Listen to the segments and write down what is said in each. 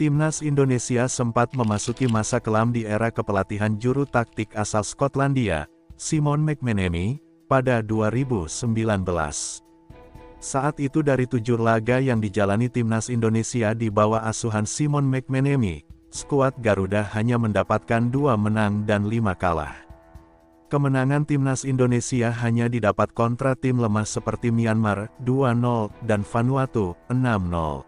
Timnas Indonesia sempat memasuki masa kelam di era kepelatihan juru taktik asal Skotlandia, Simon McManamy, pada 2019. Saat itu dari tujuh laga yang dijalani Timnas Indonesia di bawah asuhan Simon McManamy, skuad Garuda hanya mendapatkan dua menang dan lima kalah. Kemenangan Timnas Indonesia hanya didapat kontra tim lemah seperti Myanmar, 2-0, dan Vanuatu, 6-0.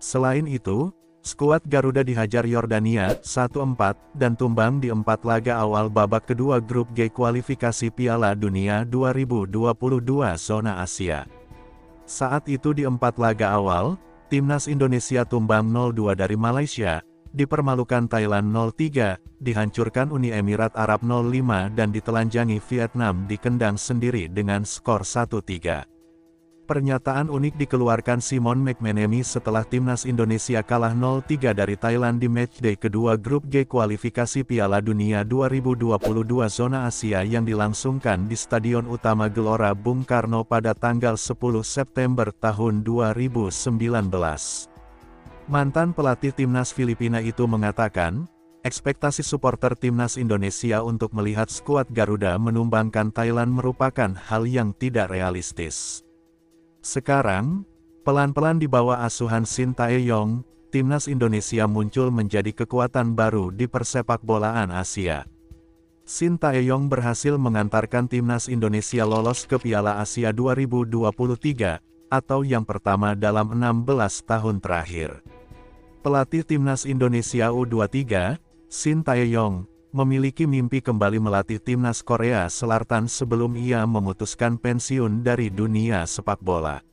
Selain itu, skuad Garuda dihajar Yordania, 1-4, dan tumbang di empat laga awal babak kedua grup G kualifikasi Piala Dunia 2022 zona Asia. Saat itu di empat laga awal, Timnas Indonesia tumbang 0-2 dari Malaysia, dipermalukan Thailand 0-3, dihancurkan Uni Emirat Arab 0-5 dan ditelanjangi Vietnam di kendang sendiri dengan skor 1-3. Pernyataan unik dikeluarkan Simon McManamy setelah timnas Indonesia kalah 0-3 dari Thailand di matchday kedua grup G kualifikasi Piala Dunia 2022 zona Asia yang dilangsungkan di Stadion Utama Gelora Bung Karno pada tanggal 10 September tahun 2019. Mantan pelatih timnas Filipina itu mengatakan, ekspektasi supporter timnas Indonesia untuk melihat skuad Garuda menumbangkan Thailand merupakan hal yang tidak realistis. Sekarang, pelan-pelan di bawah asuhan Shin Tae-yong, timnas Indonesia muncul menjadi kekuatan baru di persepak bolaan Asia. Shin Tae-yong berhasil mengantarkan timnas Indonesia lolos ke Piala Asia 2023, atau yang pertama dalam 16 tahun terakhir. Pelatih timnas Indonesia U23, Shin Tae-yong, memiliki mimpi kembali melatih timnas Korea Selatan sebelum ia memutuskan pensiun dari dunia sepak bola.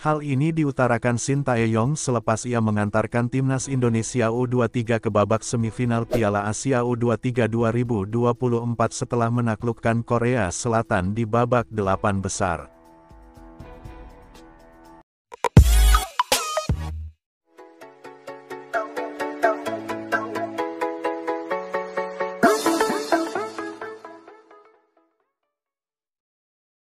Hal ini diutarakan Shin Tae-yong selepas ia mengantarkan timnas Indonesia U23 ke babak semifinal Piala Asia U23 2024 setelah menaklukkan Korea Selatan di babak delapan besar.